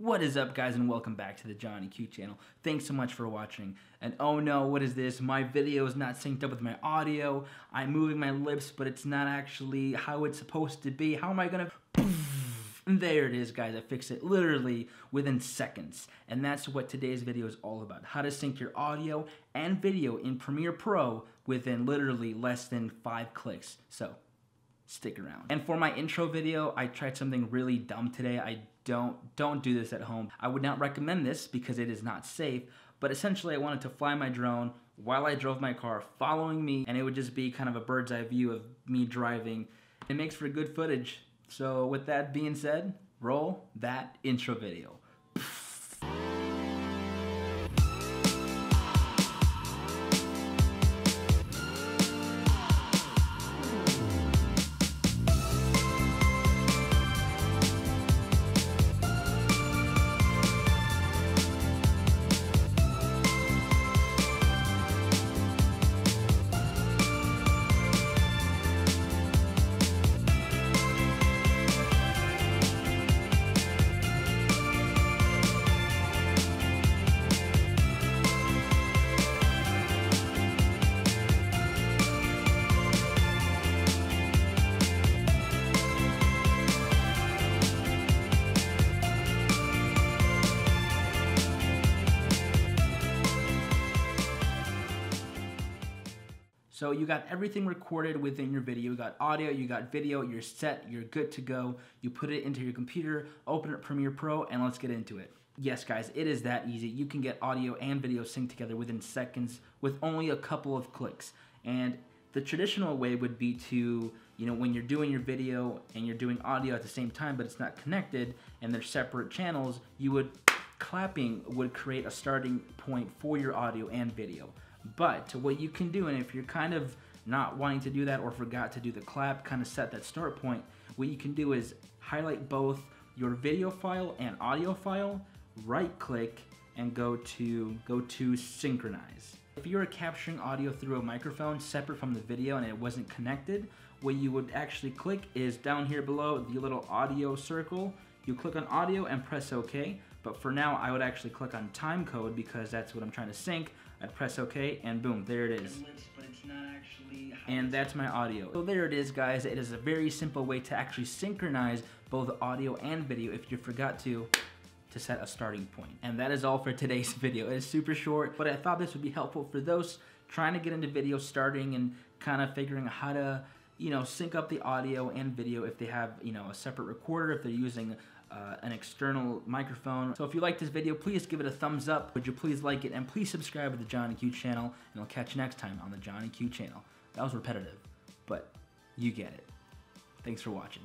What is up guys and welcome back to the Johnny Q channel. Thanks so much for watching. And oh no, what is this? My video is not synced up with my audio. I'm moving my lips, but it's not actually how it's supposed to be. How am I gonna... There it is, guys. I fixed it literally within seconds. And that's what today's video is all about. How to sync your audio and video in Premiere Pro within literally less than five clicks. So, stick around. And for my intro video, I tried something really dumb today. I don't don't do this at home. I would not recommend this because it is not safe, but essentially I wanted to fly my drone while I drove my car following me and it would just be kind of a bird's eye view of me driving. It makes for good footage. So with that being said, roll that intro video. So you got everything recorded within your video. You got audio, you got video, you're set, you're good to go. You put it into your computer, open up Premiere Pro, and let's get into it. Yes, guys, it is that easy. You can get audio and video synced together within seconds with only a couple of clicks. And the traditional way would be to, you know, when you're doing your video and you're doing audio at the same time, but it's not connected and they're separate channels, you would, clapping would create a starting point for your audio and video. But what you can do, and if you're kind of not wanting to do that or forgot to do the clap, kind of set that start point, what you can do is highlight both your video file and audio file, right click, and go to go to synchronize. If you were capturing audio through a microphone separate from the video and it wasn't connected, what you would actually click is down here below the little audio circle. You click on audio and press OK. But for now, I would actually click on time code because that's what I'm trying to sync. I'd press OK, and boom, there it is. And that's my audio. So there it is, guys. It is a very simple way to actually synchronize both audio and video if you forgot to to set a starting point. And that is all for today's video. It is super short, but I thought this would be helpful for those trying to get into video starting and kind of figuring out how to, you know, sync up the audio and video if they have, you know, a separate recorder, if they're using uh, an external microphone. So if you like this video, please give it a thumbs up. Would you please like it? And please subscribe to the Johnny Q channel. And I'll catch you next time on the Johnny Q channel. That was repetitive, but you get it. Thanks for watching.